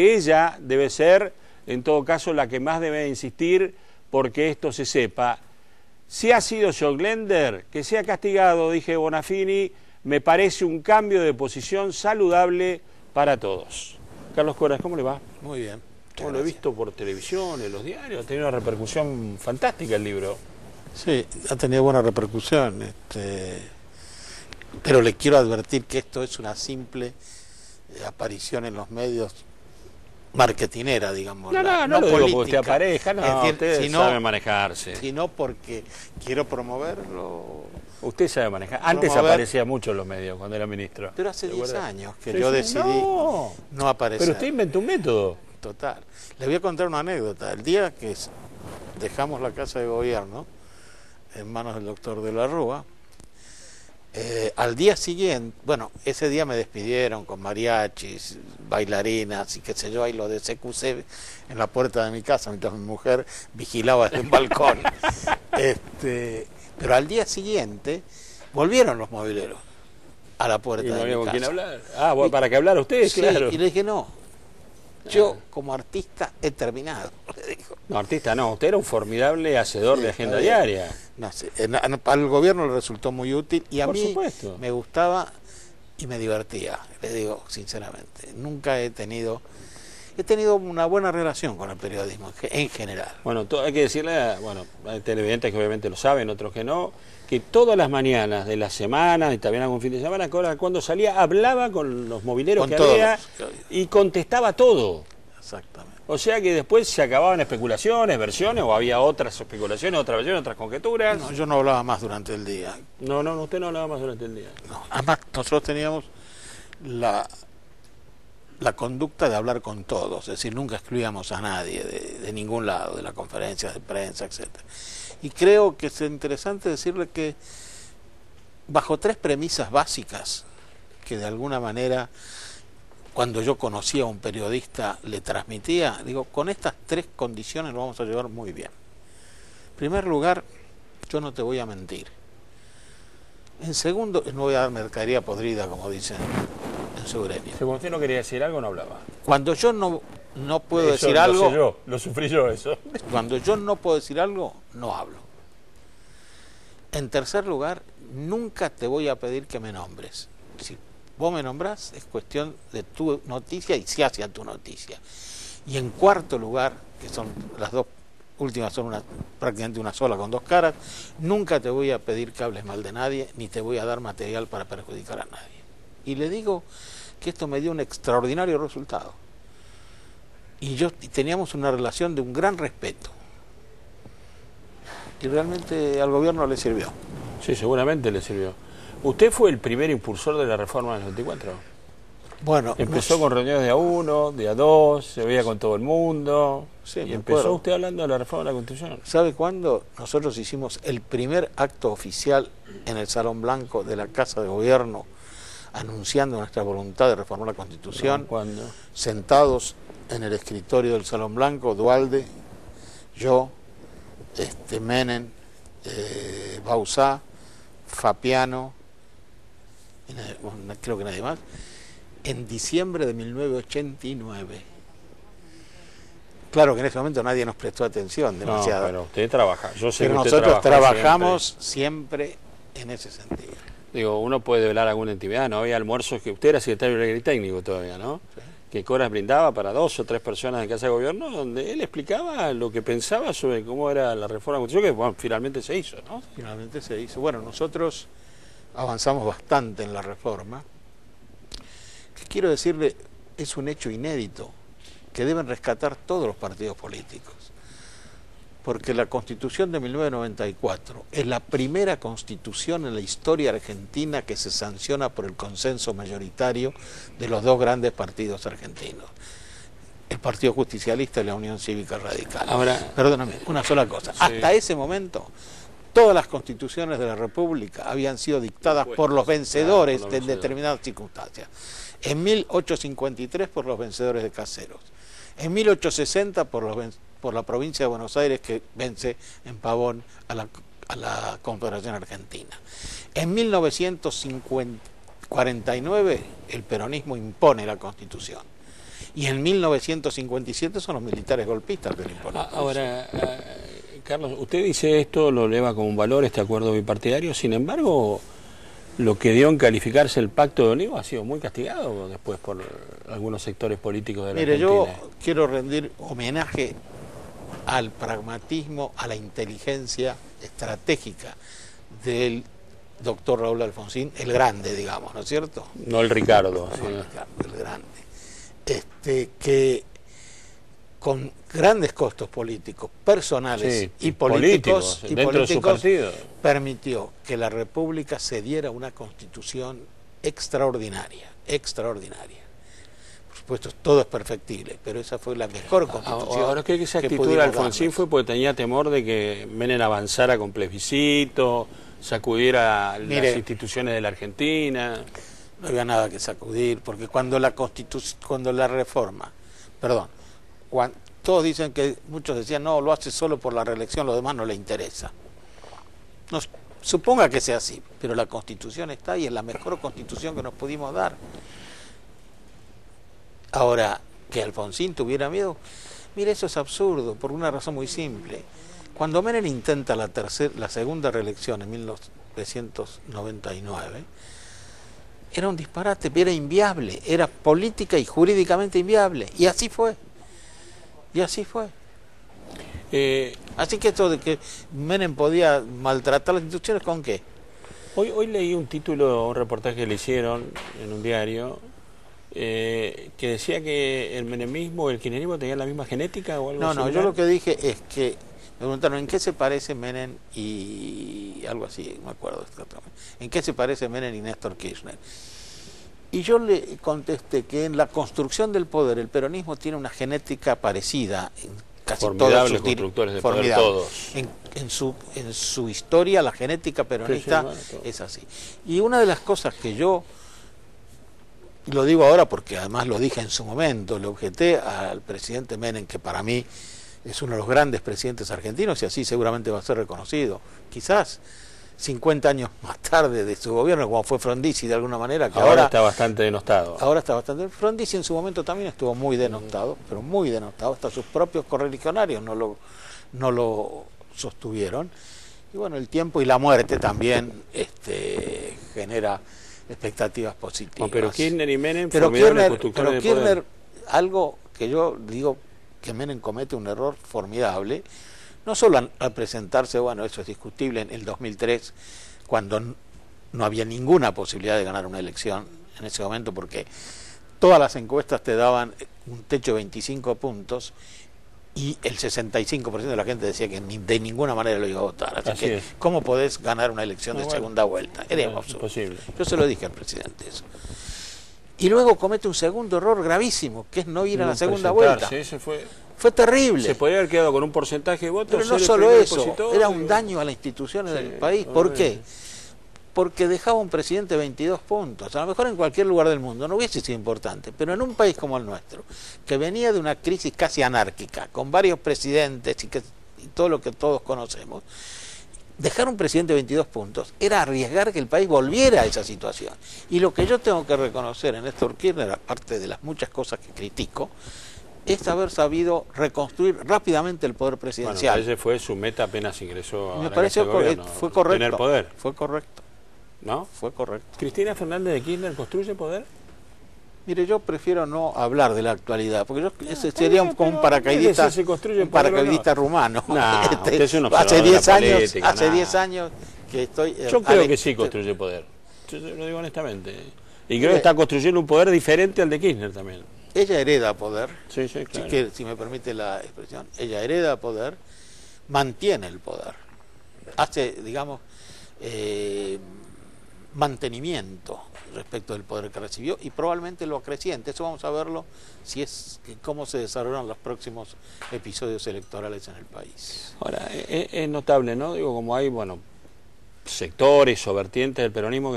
Ella debe ser, en todo caso, la que más debe insistir porque esto se sepa. Si ha sido John Glender, que sea castigado, dije Bonafini, me parece un cambio de posición saludable para todos. Carlos Coras, ¿cómo le va? Muy bien. Lo he visto por televisión, en los diarios, ha tenido una repercusión fantástica el libro. Sí, ha tenido buena repercusión. Este, pero le quiero advertir que esto es una simple aparición en los medios marketinera, digamos. No, no, no, no lo digo porque usted aparezca, no, usted sabe manejarse. Sino porque quiero promoverlo. Usted sabe manejar. Antes aparecía mucho en los medios cuando era ministro. Pero hace 10 años que yo decidí no. aparecer. Pero usted inventó un método. Total. Le voy a contar una anécdota. El día que dejamos la casa de gobierno en manos del doctor de la Rúa, eh, al día siguiente, bueno, ese día me despidieron con mariachis, bailarinas y qué sé yo, ahí lo de CQC en la puerta de mi casa, mientras mi mujer vigilaba desde un balcón. este, pero al día siguiente volvieron los mobileros a la puerta ¿Y no de había mi con casa. quién hablar? Ah, bueno, para que hablara usted, Sí, claro. y le dije, no, yo como artista he terminado. No, artista no, usted era un formidable hacedor Sí, de agenda diaria. No en- al gobierno le resultó muy útil y a Por mí supuesto. me gustaba y me divertía, le digo sinceramente. Nunca he tenido, he tenido una buena relación con el periodismo en ge- en general. Bueno, hay que decirle, a- bueno, hay televidentes que obviamente lo saben, otros que no, que todas las mañanas de la semana y también algún fin de semana, cuando salía hablaba con los mobileros Con todos que había. y contestaba todo. Exactamente. O sea que después se acababan especulaciones, versiones, o había otras especulaciones, otras versiones, otras conjeturas. No, yo no hablaba más durante el día. No, no, usted no hablaba más durante el día. No, Además, nosotros teníamos la, la conducta de hablar con todos, es decir, nunca excluíamos a nadie de, de ningún lado, de la conferencia de prensa, etcétera. Y creo que es interesante decirle que bajo tres premisas básicas que de alguna manera cuando yo conocía a un periodista le transmitía, digo, con estas tres condiciones lo vamos a llevar muy bien. En primer lugar, yo no te voy a mentir. En segundo, no voy a dar mercadería podrida, como dicen en Segureña. Si cuando usted no quería decir algo, no hablaba. Cuando yo no, no puedo Eso decir lo algo, sé yo, lo sufrí yo eso. cuando yo no puedo decir algo, no hablo. En tercer lugar, nunca te voy a pedir que me nombres. Si vos me nombrás, es cuestión de tu noticia y se hace a tu noticia. Y en cuarto lugar, que son las dos últimas, son prácticamente una sola con dos caras, nunca te voy a pedir que hables mal de nadie, ni te voy a dar material para perjudicar a nadie. Y le digo que esto me dio un extraordinario resultado. Y yo y teníamos una relación de un gran respeto y realmente al gobierno le sirvió. Sí, seguramente le sirvió. ¿Usted fue el primer impulsor de la reforma del 94? Bueno, Empezó nos- con reuniones de a uno, de a dos, se veía con todo el mundo. Sí, y empezó acuerdo. usted hablando de la reforma de la Constitución. ¿sabe cuándo? Nosotros hicimos el primer acto oficial en el Salón Blanco de la Casa de Gobierno anunciando nuestra voluntad de reformar la Constitución, ¿Cuándo? sentados en el escritorio del Salón Blanco, Dualde, yo, este, Menem, eh, Bausá, Fapiano, bueno, creo que nadie más, en diciembre de 1989. Claro que en ese momento nadie nos prestó atención No, demasiado, pero usted trabaja. Yo sé pero que usted nosotros trabajamos siempre. en ese sentido. Digo, uno puede velar alguna intimidad, ¿no? Había almuerzos que usted era secretario de técnico todavía, ¿no? Que Coras brindaba para dos o tres personas en casa de gobierno, donde él explicaba lo que pensaba sobre cómo era la reforma Constitución, que bueno, finalmente se hizo, ¿no? Finalmente se hizo. Bueno, nosotros avanzamos bastante en la reforma. Que quiero decirle, es un hecho inédito que deben rescatar todos los partidos políticos. Porque la constitución de 1994 es la primera constitución en la historia argentina que se sanciona por el consenso mayoritario de los dos grandes partidos argentinos. El Partido Justicialista y la Unión Cívica Radical. Ahora- Perdóname, una sola cosa. Hasta ese momento, todas las constituciones de la República habían sido dictadas por los vencedores Claro, por los de vencedores. determinadas circunstancias. En 1853 por los vencedores de Caseros. En 1860 por, los ven- por la provincia de Buenos Aires que vence en Pavón a la, a la Confederación Argentina. En 1949 el peronismo impone la constitución. Y en 1957 son los militares golpistas que lo imponen. Ah, ahora, Carlos, usted dice esto, lo eleva como un valor este acuerdo bipartidario, sin embargo, lo que dio en calificarse el pacto de Olivo ha sido muy castigado después por algunos sectores políticos de la Mire, Argentina. yo quiero rendir homenaje al pragmatismo, a la inteligencia estratégica del doctor Raúl Alfonsín, el grande, digamos, ¿no es cierto? No el Ricardo. sí. el, el grande, este, que con grandes costos políticos, personales Sí, y políticos, políticos, y de políticos, partido. permitió que la República se diera una constitución extraordinaria, extraordinaria. Por supuesto, todo es perfectible, pero esa fue la mejor constitución. Ahora que esa actitud de Alfonsín darnos. fue porque tenía temor de que Menem avanzara con plebiscito, sacudiera Mire. las instituciones de la Argentina. no había nada que sacudir, porque cuando la constitución, cuando la reforma, perdón, todos dicen que, muchos decían, no, lo hace solo por la reelección, lo demás no le interesa. Nos, suponga que sea así, pero la constitución está y es la mejor constitución que nos pudimos dar. Ahora, que Alfonsín tuviera miedo, mire, eso es absurdo, por una razón muy simple. Cuando Menem intenta la, tercera, la segunda reelección en 1999, era un disparate, era inviable, era política y jurídicamente inviable. Y así fue. Y así fue. Eh, Así que esto de que Menem podía maltratar las instituciones, ¿con qué? hoy, hoy leí un título, un reportaje que le hicieron en un diario, eh, que decía que el menemismo y el kirchnerismo tenían la misma genética o algo No, no, yo lo que dije es que me preguntaron en qué se parece Menem y algo así, no me acuerdo exactamente. ¿En qué se parece Menem y Néstor Kirchner? Y yo le contesté que en la construcción del poder el peronismo tiene una genética parecida en casi todos Formidables dir- constructores de poder todos. En, en su, en su historia la genética peronista Sí, sí, es así. Y una de las cosas que yo lo digo ahora porque además lo dije en su momento, le objeté al presidente Menem, que para mí es uno de los grandes presidentes argentinos y así seguramente va a ser reconocido. Quizás 50 años más tarde de su gobierno, como fue Frondizi de alguna manera, que ahora, ahora, está bastante denostado. ahora está bastante... Frondizi en su momento también estuvo muy denostado, pero muy denostado, hasta sus propios correligionarios no lo, no lo sostuvieron. Y bueno, el tiempo y la muerte también este, genera expectativas positivas. No, pero Kirchner y Menem Pero Kirchner, pero. Kirchner, algo que yo digo que Menem comete un error formidable, no solo al, al presentarse, bueno, eso es discutible en el 2003, cuando no había ninguna posibilidad de ganar una elección en ese momento, porque todas las encuestas te daban un techo de 25 puntos y el 65% de la gente decía que ni- de ninguna manera lo iba a votar. Así, Así que, es. ¿cómo podés ganar una elección No, de segunda vuelta? Era absurdo. imposible. Yo se lo dije al presidente eso. Y luego comete un segundo error gravísimo, que es no ir a la segunda vuelta. ese fue, Fue terrible. se podía haber quedado con un porcentaje de votos. Pero no solo eso, era un daño a las instituciones Sí, del país. ¿Por qué? Porque dejaba un presidente 22 puntos. A lo mejor en cualquier lugar del mundo no hubiese sido importante, pero en un país como el nuestro, que venía de una crisis casi anárquica, con varios presidentes y, que, y todo lo que todos conocemos, dejar un presidente de 22 puntos era arriesgar que el país volviera a esa situación. Y lo que yo tengo que reconocer en Néstor Kirchner, aparte de las muchas cosas que critico, es haber sabido reconstruir rápidamente el poder Bueno, presidencial. ese fue su meta apenas ingresó a Me la parece Gobierno, fue correcto. Tener poder, Fue correcto, ¿no? fue correcto. ¿Cristina Fernández de Kirchner construye poder? Mire, yo prefiero no hablar de la actualidad, porque yo ese está sería bien, como un paracaidista, se construye un no. paracaidista rumano. No, Este, usted es un hace observador de 10 la años, política, hace nada. 10 años que estoy. eh, Yo creo que sí construye poder. Yo yo lo digo honestamente. Y creo que está construyendo un poder diferente al de Kirchner también. Ella hereda poder, Sí, sí, si, claro. que- si me permite la expresión, ella hereda poder, mantiene el poder, hace, digamos, eh, mantenimiento respecto del poder que recibió y probablemente lo acreciente. Eso vamos a verlo si es cómo se desarrollan los próximos episodios electorales en el país. Ahora, es, es notable, ¿no? Digo, como hay, bueno, sectores o vertientes del peronismo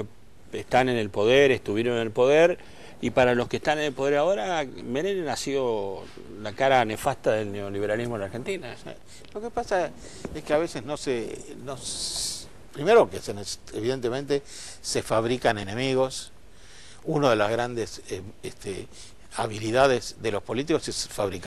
que están en el poder, estuvieron en el poder, y para los que están en el poder ahora, Menem ha sido la cara nefasta del neoliberalismo en la Argentina. Lo que pasa es que a veces no se... No, primero que se, evidentemente se fabrican enemigos. Uno de los grandes eh, este, habilidades de los políticos es fabricar